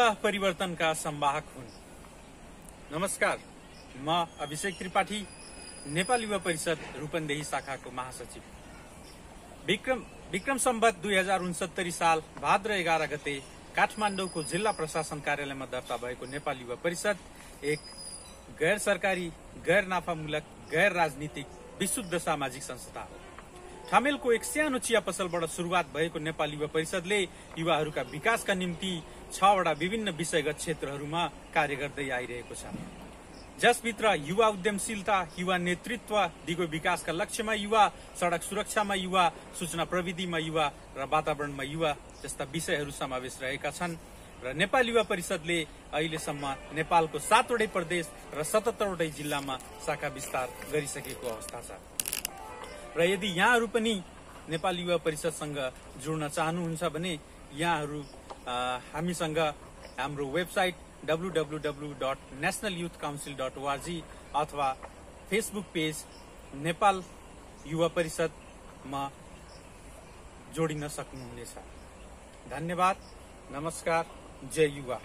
परिवर्तनका संवाहक हुन् नमस्कार, म अभिषेक त्रिपाठी, नेपाल युवा परिषद रूपन्देही शाखाको महासचिव। विक्रम विक्रम सम्बत दुई हज़ार उनसत्तरी साल भाद्र एघार गते काठमाडौँको जिल्ला प्रशासन कार्यालयमा दर्ता भएको नेपाल युवा परिषद एक गैर सरकारी, गैर नाफामूलक, गैर राजनीतिक, विशुद्ध सामाजिक संस्था हो। ठमेलको एक सानो चिया पसलबाट शुरुआत भएको नेपाल युवा परिषदले युवाहरूका विकासका निम्ति छवटा विभिन्न विषयगत क्षेत्रहरूमा कार्य गर्दै आइरहेको छ। जसभित्र युवा उद्यमशीलता युवा नेतृत्व दिगो विकासका लक्ष्यमा युवा सड़क सुरक्षामा युवा सूचना प्रविधिमा युवा र वातावरणमा युवा जस्ता विषयहरू समावेश रहेका छन् र नेपाल युवा परिषदले अहिलेसम्म नेपालको सातवटै प्रदेश र सतहत्तरवटै जिल्लामा शाखा विस्तार गरिसकेको अवस्था छ। र यदि यहाँहरू पनि नेपाल युवा परिषदसँग जोड्न चाहनुहुन्छ भने यहाँहरू हामीसँग हाम्रो website www.nationalyouthcouncil.org dot national youth council dot ORG अथवा फेसबुक पेज नेपाल युवा परिषदमा जोडिन सक्नुहुनेछ धन्यवाद नमस्कार जय युवा